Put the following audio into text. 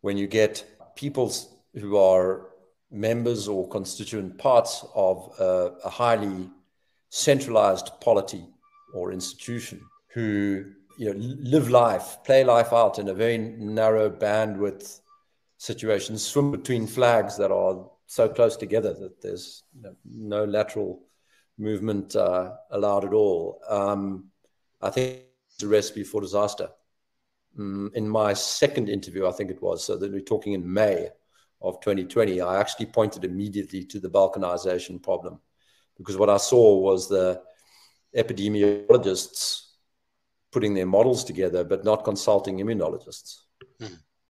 when you get people who are members or constituent parts of a, a highly centralized polity or institution who you know live life, play life out in a very narrow bandwidth situation, swim between flags that are so close together that there's no lateral movement uh, allowed at all. Um, I think it's a recipe for disaster. Mm, in my second interview, I think it was, so that we're talking in May of 2020, I actually pointed immediately to the balkanization problem because what I saw was the epidemiologists putting their models together, but not consulting immunologists. Mm.